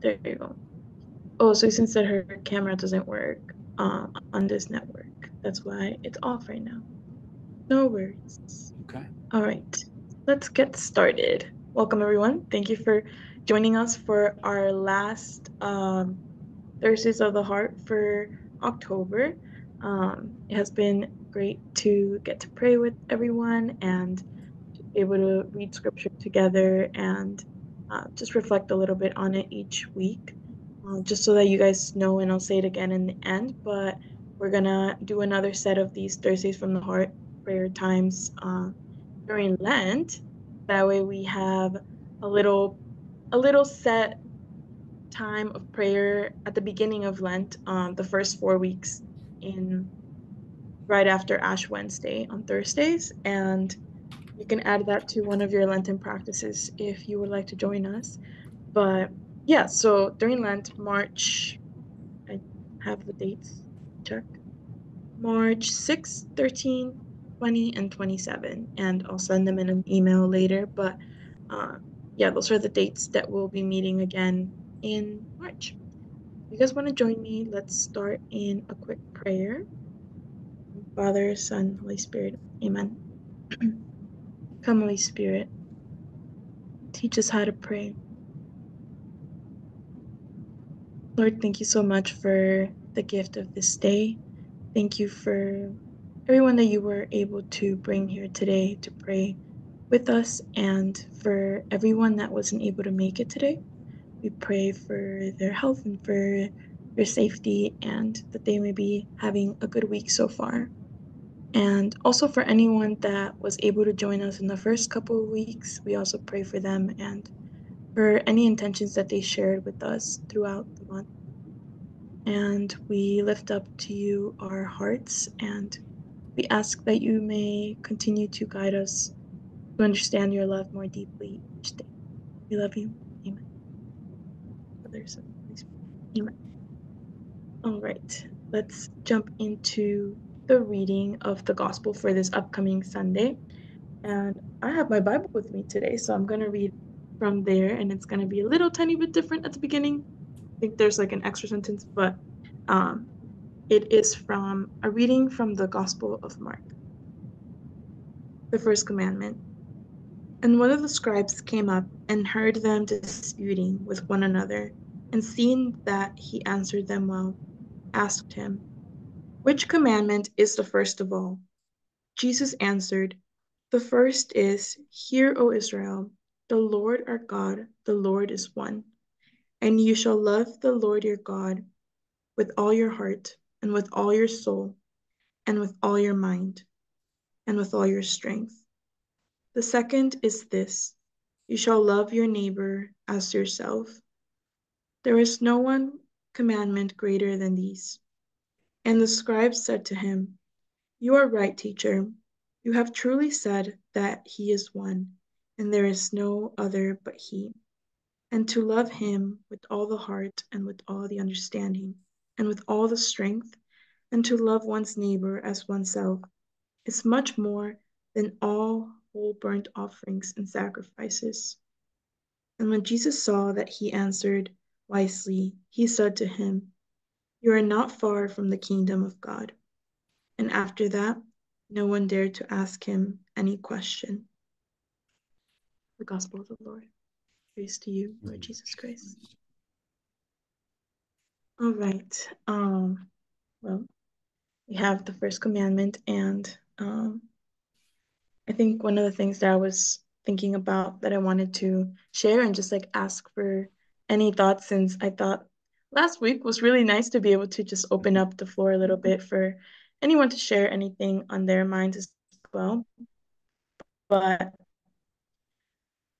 There you go. Oh, so since that her camera doesn't work uh, on this network, that's why it's off right now. No worries. Okay. All right, let's get started. Welcome, everyone. Thank you for joining us for our last um, Thursdays of the Heart for October. Um, it has been great to get to pray with everyone and to be able to read scripture together and uh, just reflect a little bit on it each week, uh, just so that you guys know. And I'll say it again in the end, but we're gonna do another set of these Thursdays from the Heart prayer times uh, during Lent. That way, we have a little, a little set time of prayer at the beginning of Lent, um, the first four weeks in right after Ash Wednesday on Thursdays, and you can add that to one of your Lenten practices if you would like to join us. But yeah, so during Lent, March, I have the dates checked. March 6, 13, 20, and 27. And I'll send them in an email later. But uh, yeah, those are the dates that we'll be meeting again in March. If you guys want to join me, let's start in a quick prayer. Father, Son, Holy Spirit. Amen. Come, Holy Spirit. Teach us how to pray. Lord, thank you so much for the gift of this day. Thank you for everyone that you were able to bring here today to pray with us and for everyone that wasn't able to make it today. We pray for their health and for their safety and that they may be having a good week so far. And also for anyone that was able to join us in the first couple of weeks, we also pray for them and for any intentions that they shared with us throughout the month. And we lift up to you our hearts and we ask that you may continue to guide us to understand your love more deeply each day. We love you. Amen. Others, Amen. All right, let's jump into the reading of the gospel for this upcoming Sunday. And I have my Bible with me today, so I'm going to read from there, and it's going to be a little tiny bit different at the beginning. I think there's like an extra sentence, but um, it is from a reading from the Gospel of Mark. The first commandment. And one of the scribes came up and heard them disputing with one another, and seeing that he answered them well, asked him, which commandment is the first of all? Jesus answered, The first is, Hear, O Israel, the Lord our God, the Lord is one. And you shall love the Lord your God with all your heart, and with all your soul, and with all your mind, and with all your strength. The second is this you shall love your neighbor as yourself. There is no one commandment greater than these. And the scribes said to him, You are right, teacher. You have truly said that he is one, and there is no other but he. And to love him with all the heart, and with all the understanding, and with all the strength, and to love one's neighbor as oneself, is much more than all whole burnt offerings and sacrifices. And when Jesus saw that he answered wisely, he said to him, you are not far from the kingdom of God. And after that, no one dared to ask him any question. The Gospel of the Lord. Praise to you, Lord Jesus Christ. All right. Um, well, we have the first commandment, and um, I think one of the things that I was thinking about that I wanted to share and just like ask for any thoughts since I thought last week was really nice to be able to just open up the floor a little bit for anyone to share anything on their minds as well. But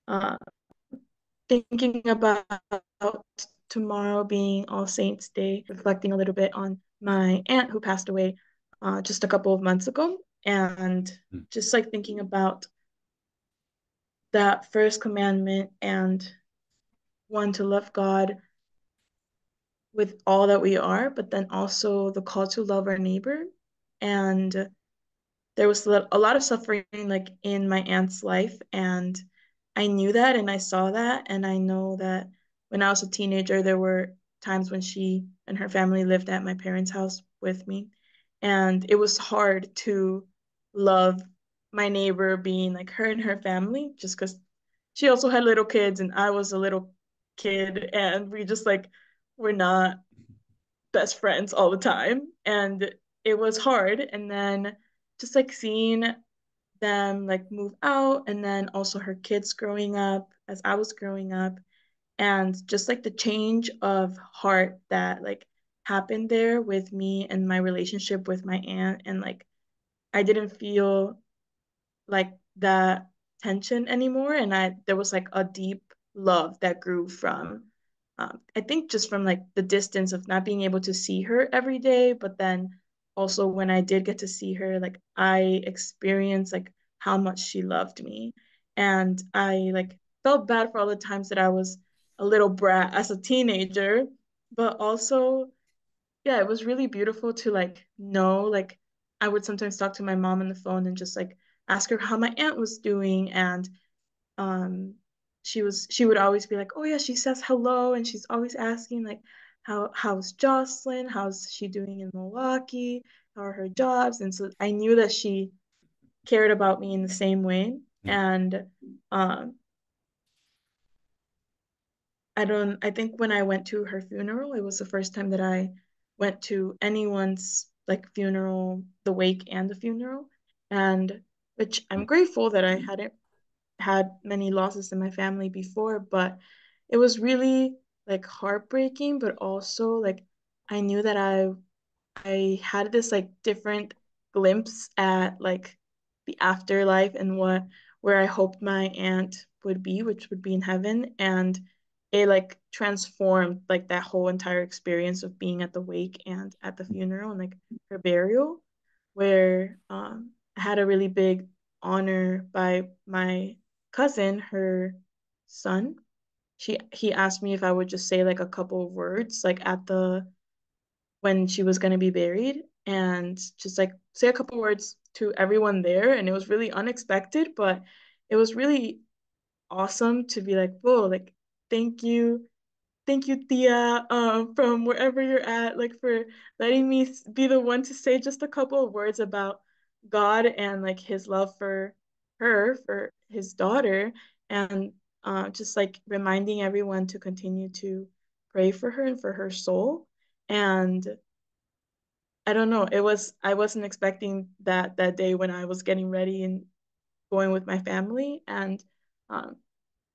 uh, thinking about tomorrow being All Saints Day, reflecting a little bit on my aunt who passed away uh, just a couple of months ago, and mm. just like thinking about that first commandment and one to love God with all that we are, but then also the call to love our neighbor. And there was a lot of suffering like in my aunt's life, and I knew that and I saw that, and I know that when I was a teenager, there were times when she and her family lived at my parents' house with me. And it was hard to love my neighbor being like her and her family, just because she also had little kids and I was a little kid, and we just like were not best friends all the time. And it was hard. And then just like seeing them like move out and then also her kids growing up as I was growing up and just like the change of heart that like happened there with me and my relationship with my aunt and like I didn't feel like that tension anymore and I there was like a deep love that grew from um, I think just from like the distance of not being able to see her every day but then also when I did get to see her like I experienced like how much she loved me. And I like felt bad for all the times that I was a little brat as a teenager but also yeah, it was really beautiful to like know like I would sometimes talk to my mom on the phone and just like ask her how my aunt was doing and um she was she would always be like, "Oh yeah, she says hello," and she's always asking like, "How how's Jocelyn? How's she doing in Milwaukee? How are her jobs?" And so I knew that she cared about me in the same way. And um I don't I think when I went to her funeral, it was the first time that I went to anyone's like funeral, the wake and the funeral. And which I'm grateful that I hadn't had many losses in my family before, but it was really like heartbreaking, but also like I knew that I I had this like different glimpse at like the afterlife and what where I hoped my aunt would be, which would be in heaven. And it like transformed like that whole entire experience of being at the wake and at the funeral and like her burial, where um I had a really big honor by my cousin, her son. She he asked me if I would just say like a couple of words like at the when she was going to be buried and just like say a couple words to everyone there and it was really unexpected but it was really awesome to be like whoa like thank you thank you Tia um from wherever you're at like for letting me be the one to say just a couple of words about God and like his love for her for his daughter and uh, just like reminding everyone to continue to pray for her and for her soul and I don't know. It was I wasn't expecting that that day when I was getting ready and going with my family, and um,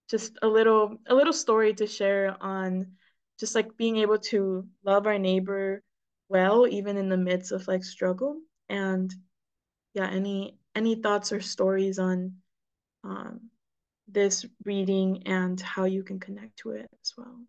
just a little a little story to share on just like being able to love our neighbor well, even in the midst of like struggle. And yeah, any any thoughts or stories on um, this reading and how you can connect to it as well.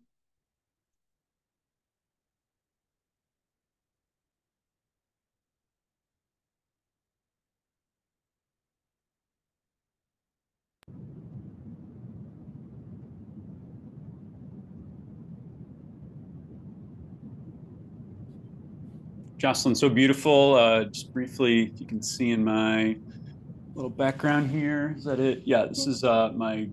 Jocelyn, so beautiful. Uh, just briefly, if you can see in my little background here, is that it? Yeah, this is uh, my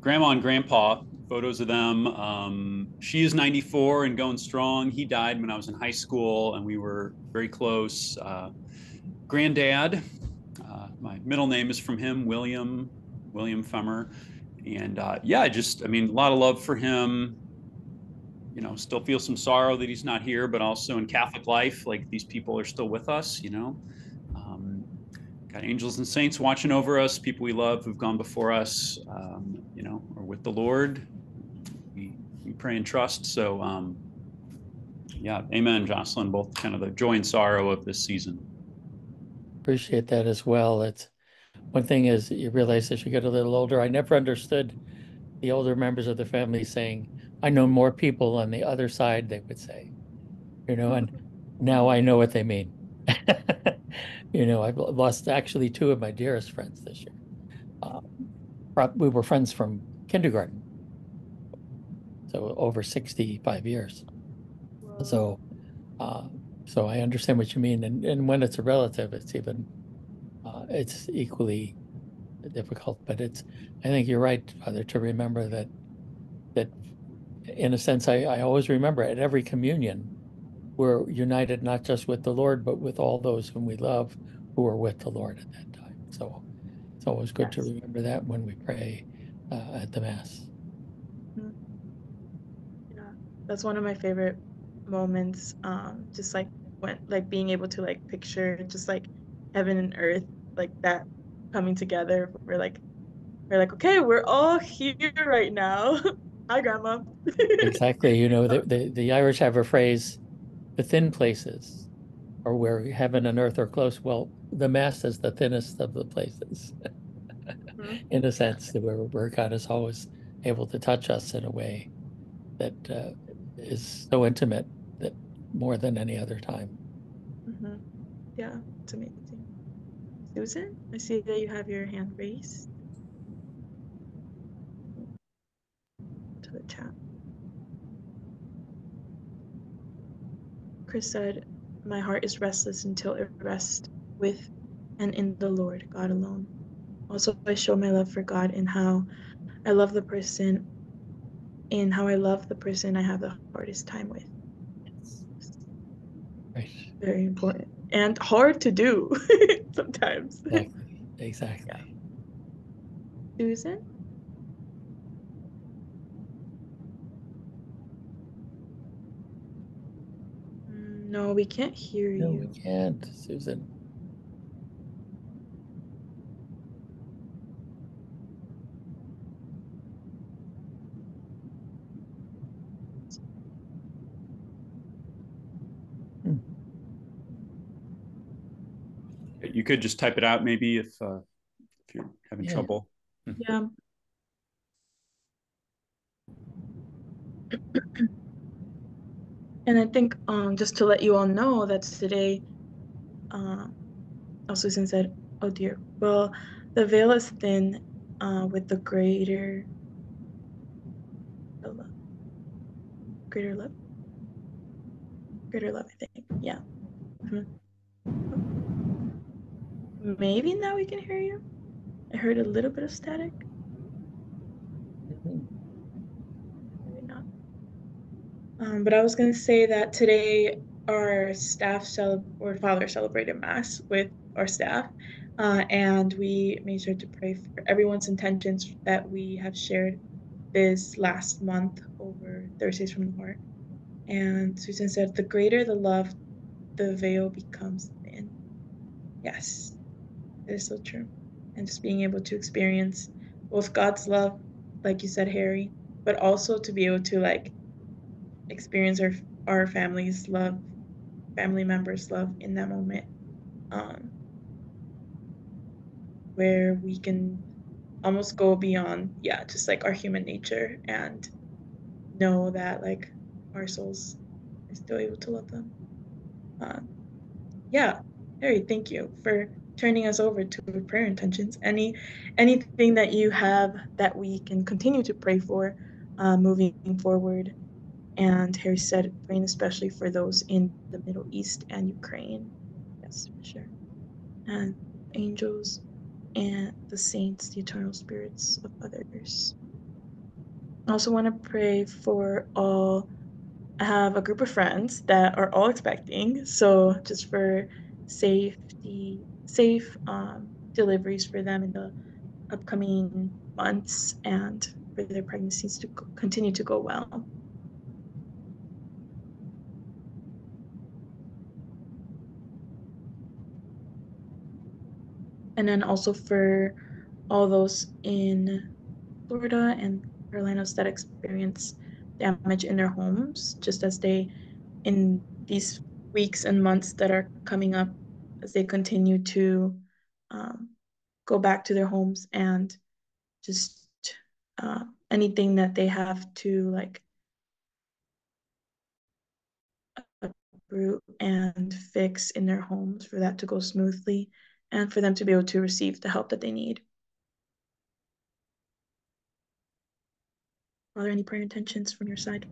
grandma and grandpa, photos of them. Um, she is 94 and going strong. He died when I was in high school and we were very close. Uh, granddad, uh, my middle name is from him, William, William Femmer. And uh, yeah, just, I mean, a lot of love for him you know, still feel some sorrow that he's not here, but also in Catholic life, like these people are still with us, you know. Um, got angels and saints watching over us, people we love who've gone before us, um, you know, are with the Lord. We, we pray and trust. So, um, yeah, amen, Jocelyn, both kind of the joy and sorrow of this season. Appreciate that as well. It's one thing is you realize as you get a little older, I never understood the older members of the family saying, I know more people on the other side, they would say, you know, and now I know what they mean. you know, I've lost actually two of my dearest friends this year. Uh, we were friends from kindergarten, so over 65 years. So, uh, so I understand what you mean, and, and when it's a relative, it's even uh, it's equally difficult. But it's I think you're right, Father, to remember that that in a sense, I, I always remember at every communion, we're united not just with the Lord, but with all those whom we love who are with the Lord at that time. So it's always good to remember that when we pray uh, at the Mass. Yeah, that's one of my favorite moments. Um, just like when, like being able to like picture just like heaven and earth, like that coming together. We're like, we're like, okay, we're all here right now. Hi, Grandma. Exactly. You know, the, the, the Irish have a phrase, the thin places are where heaven and earth are close. Well, the Mass is the thinnest of the places, Mhm. in a sense, where, where God is always able to touch us in a way that uh, is so intimate that more than any other time. Mhm. Yeah, it's amazing. Susan, I see that you have your hand raised. The chat. Chris said, My heart is restless until it rests with and in the Lord, God alone. Also, I show my love for God in how I love the person, in how I love the person I have the hardest time with. Right. Very important and hard to do sometimes. Exactly. Exactly. Susan? Mm, No, we can't hear No, you. we can't, Susan. You could just type it out maybe if uh, if you're having Yeah. trouble. Yeah. And I think um just to let you all know that today, uh, oh Susan said, "Oh dear." Well, the veil is thin, uh, with the greater, love, greater love, greater love. I think. Yeah. Mhm. Maybe now we can hear you. I heard a little bit of static. Mhm. Maybe not. Um, but I was gonna say that today our staff cel or father celebrated mass with our staff, uh, and we made sure to pray for everyone's intentions that we have shared this last month over Thursdays from the Heart. And Susan said, "The greater the love, the veil becomes thin." Yes, it is so true. And just being able to experience both God's love, like you said, Harry, but also to be able to like experience our our family's love, family members' love in that moment, um, where we can almost go beyond, yeah, just like our human nature and know that like our souls are still able to love them. Um, yeah, Harry, thank you for turning us over to prayer intentions. Any anything that you have that we can continue to pray for, uh, moving forward. And Harry said, praying especially for those in the Middle East and Ukraine. Yes, for sure. And angels and the saints, the eternal spirits of others. I also want to pray for all. I have a group of friends that are all expecting, so just for safety, safe um, deliveries for them in the upcoming months, and for their pregnancies to continue to go well. And then also for all those in Florida and Carolinas that experience damage in their homes, just as they, in these weeks and months that are coming up, as they continue to um, go back to their homes and just uh, anything that they have to like uproot and fix in their homes for that to go smoothly and for them to be able to receive the help that they need. Are there any prayer intentions from your side?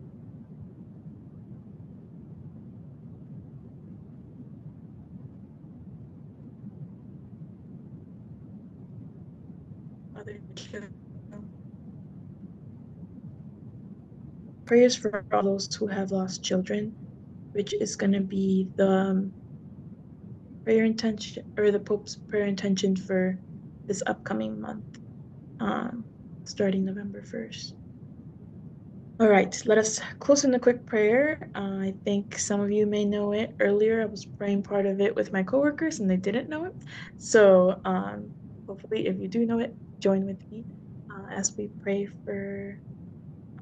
Prayers for all those who have lost children, which is going to be the um, prayer intention or the Pope's prayer intention for this upcoming month, um, starting November 1st. All right, let us close in a quick prayer. Uh, I think some of you may know it earlier. I was praying part of it with my coworkers and they didn't know it. So um, hopefully, if you do know it, join with me uh, as we pray for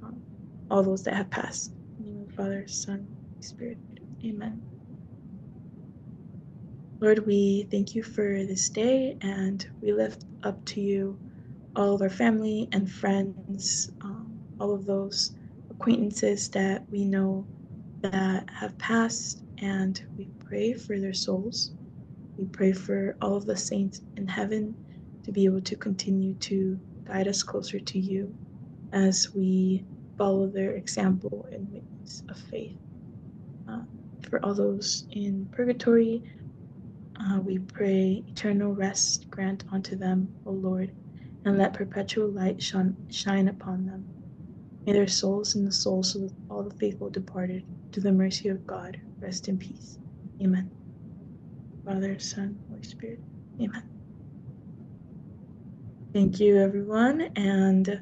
um, all those that have passed. In the name of the Father, Son, Holy Spirit. Amen. Lord, we thank you for this day and we lift up to you all of our family and friends, um, all of those acquaintances that we know that have passed, and we pray for their souls. We pray for all of the saints in heaven to be able to continue to guide us closer to you as we follow their example and witness of faith. Uh, for all those in purgatory, uh, we pray eternal rest grant unto them, O Lord, and let perpetual light shine, shine upon them. May their souls and the souls of all the faithful departed, to the mercy of God, rest in peace. Amen. Father, Son, Holy Spirit. Amen. Thank you, everyone, and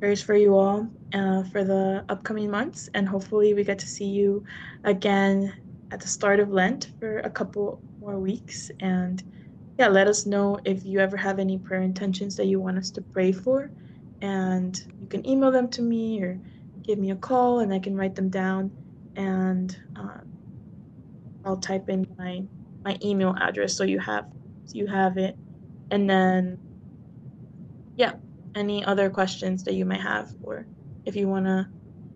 prayers for you all uh, for the upcoming months. And hopefully, we get to see you again at the start of Lent for a couple more weeks. And yeah, let us know if you ever have any prayer intentions that you want us to pray for and you can email them to me or give me a call and I can write them down and um, I'll type in my my email address so you have you have it and then yeah any other questions that you might have or if you want to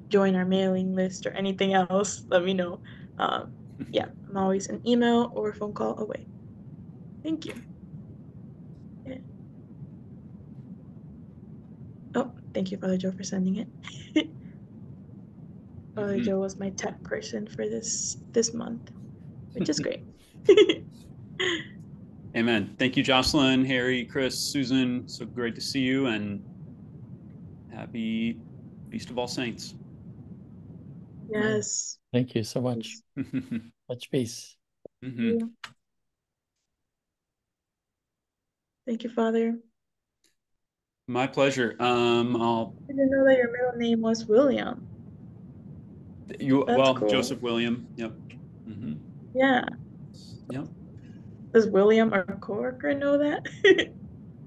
join our mailing list or anything else let me know um, yeah I'm always an email or phone call away thank you Oh, thank you, Father Joe, for sending it. Father Mhm. Joe was my tech person for this this month, which is great. Amen. Thank you, Jocelyn, Harry, Chris, Susan. So great to see you and happy Feast of All Saints. yes. Thank you so much. Much peace. you. Thank you, Father. My pleasure. Um, I'll I didn't know that your middle name was William. you That's well cool. Joseph William. Yep. hmm Yeah. Yep. Does William, our coworker, know that?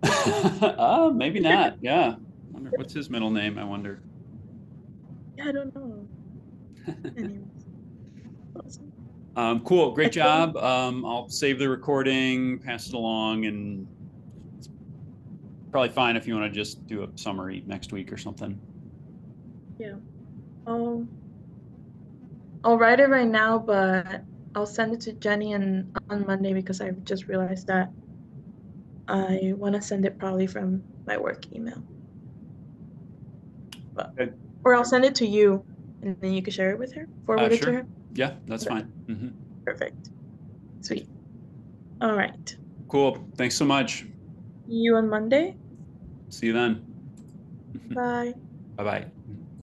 uh, maybe not. Yeah. Wonder, what's his middle name? I wonder. yeah, I don't know. Anyways. Awesome. Um, cool. Great job. Um, I'll save the recording, pass it along, and it's probably fine if you want to just do a summary next week or something. I'll I'll write it right now, but I'll send it to Jenny and on Monday because I just realized that I want to send it probably from my work email. But Okay. or I'll send it to you and then you can share it with her. Forward it to her. Yeah, that's fine. hmm Perfect. Sweet. All right. Cool. Thanks so much. See you on Monday. See you then. Bye. Bye bye.